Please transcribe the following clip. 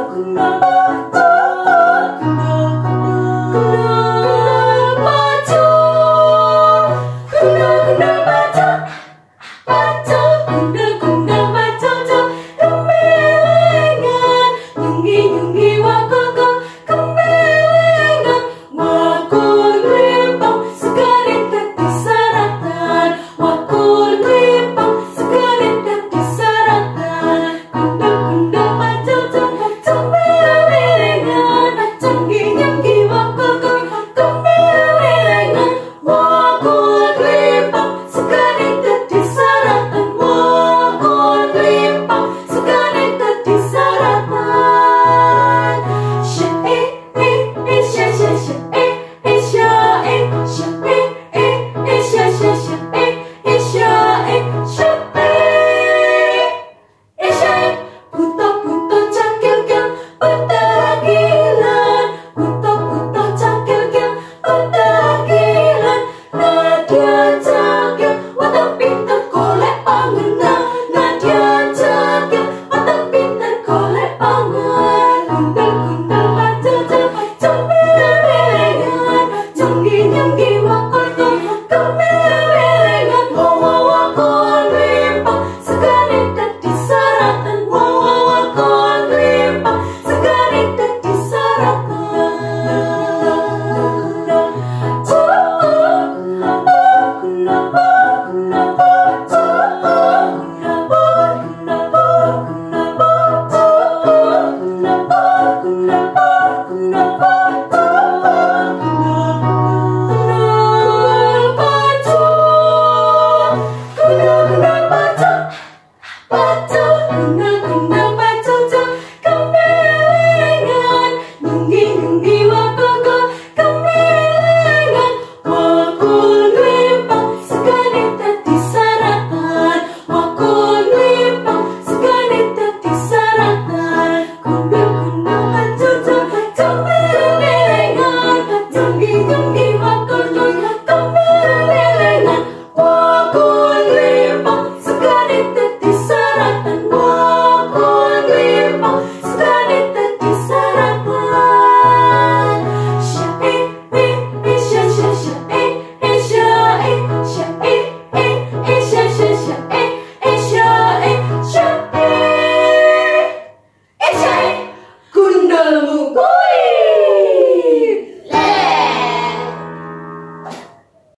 aku nampak Bye.